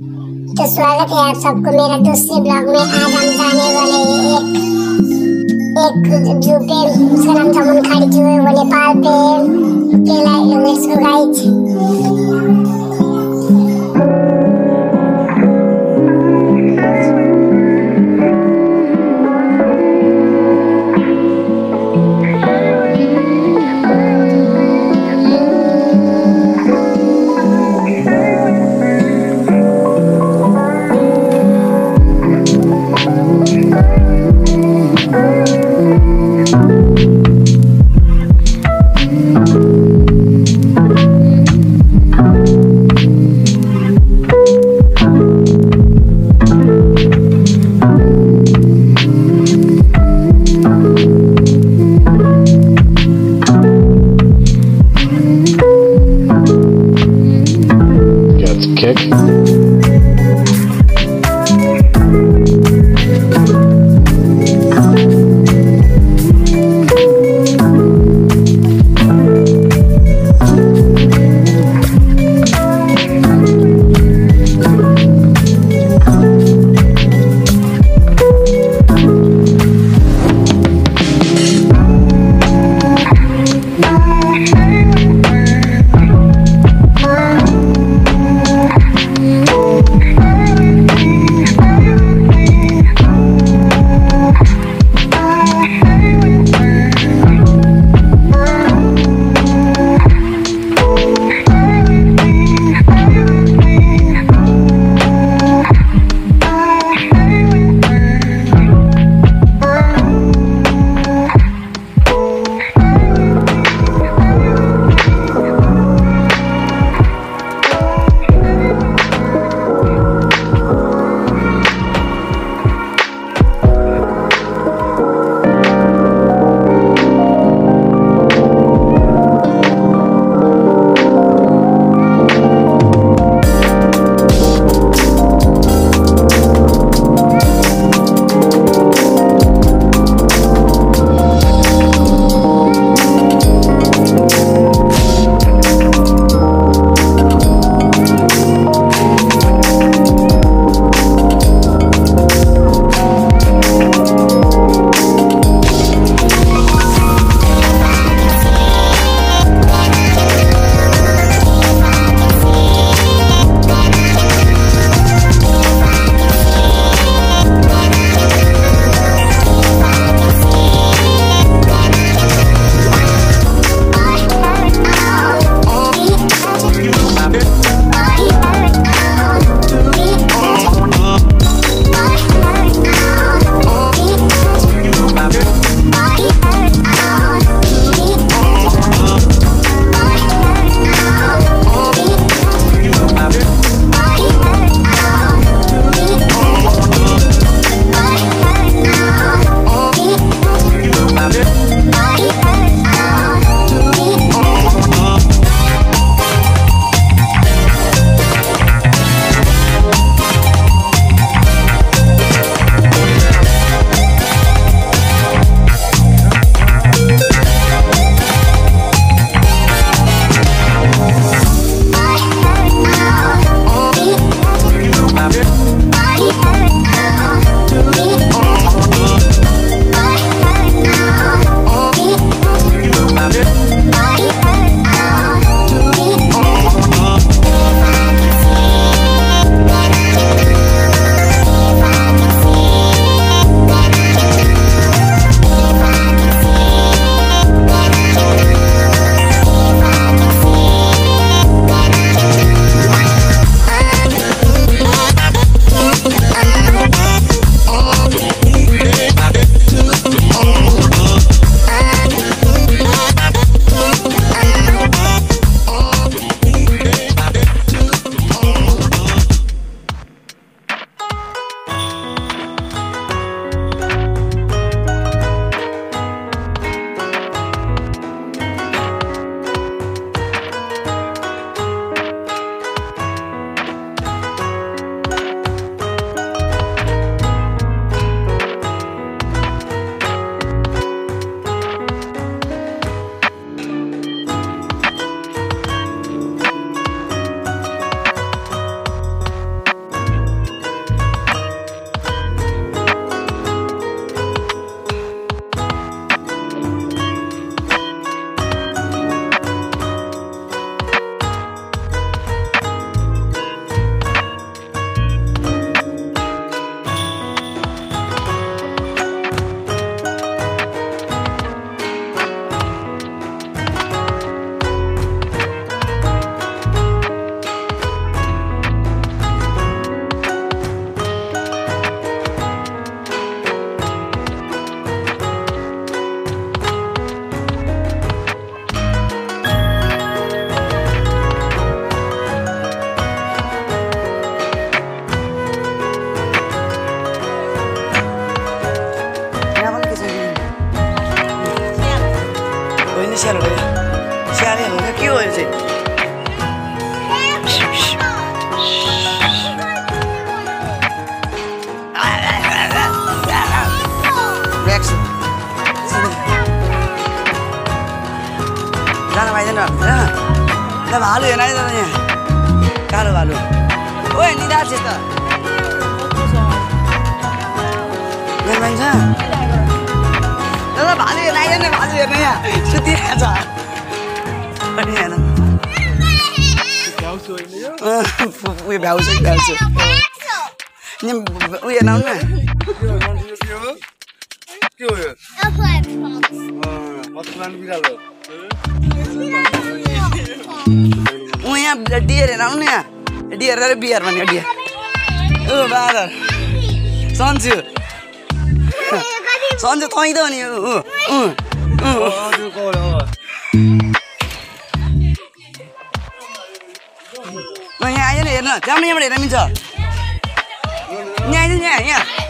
तो स्वागत है आप सबको मेरा दूसरे ब्लॉग में। आज हम जाने वाले हैं एक एक जू पे। उसका नाम था मुनखाड़ी जू है, वो नेपाल पे केला लेट्स गो होइन ल भालु हेर्न आइज त यहाँ कालो भालु ओ निधार छ त ल भालु हेर्न आइज भालु हेर्न यहाँ सुतिरहेको छ उयो भ्याउँछ कि भ्याउँछ नि उयो हेर्न आउनु न ऊ यहाँ डियर हेर आउनु यहाँ डियर र बिहार भन्यो डियर ओ बादर सन्चु सन्चु तैँ त नि यहाँ आयो न हेर्न त्यहाँबाट यहाँबाट हेर्न मिल्छ यहाँ आइदिनु यहाँ यहाँ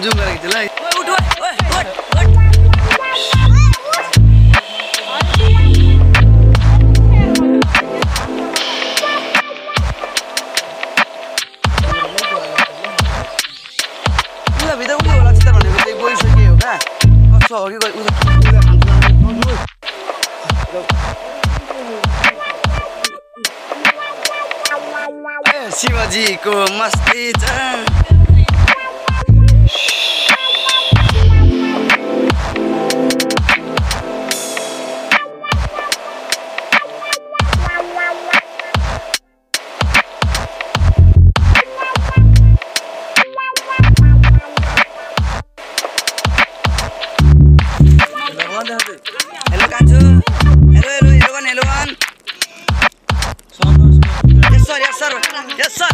जुम गरेको थिएँ ल शिवजीको मस्ती छ। हेलो कान्छु Yes, sir.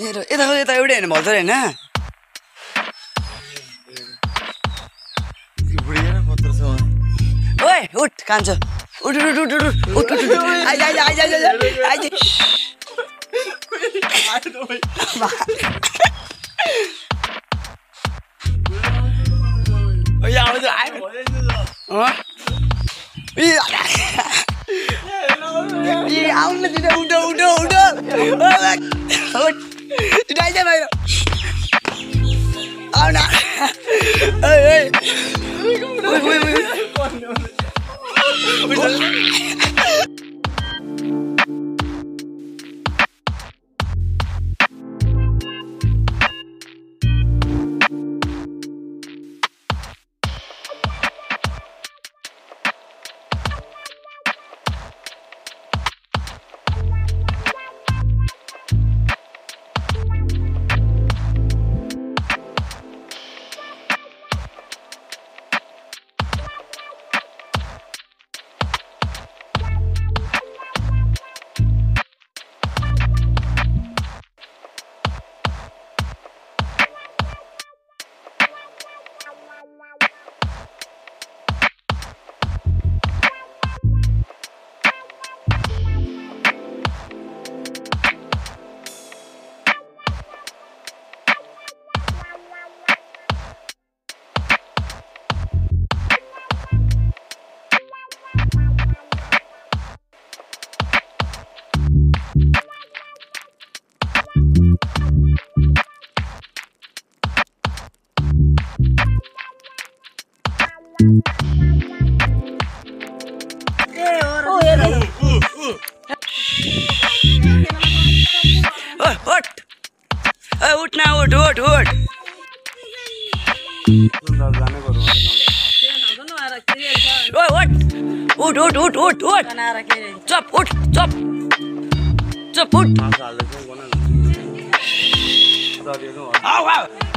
यता खो यता एउटै होइन भन्छ होइन बुढिया पत्र छ ओए उठ कान्छ उठ उठ उठ उठ उठ उठ उठ उठ आइज आइज आइज आइज आइज आइज ओइ आउँछ gì ông là udah udah udah udah alak alak tidak aja main oh nak hey hey Wih, wih, wih. उठ न उठ उठ उठ ओइ उठ उठ उठ उठ उठ। उठ चप उठ चप। चप उठ। आऊ आऊ।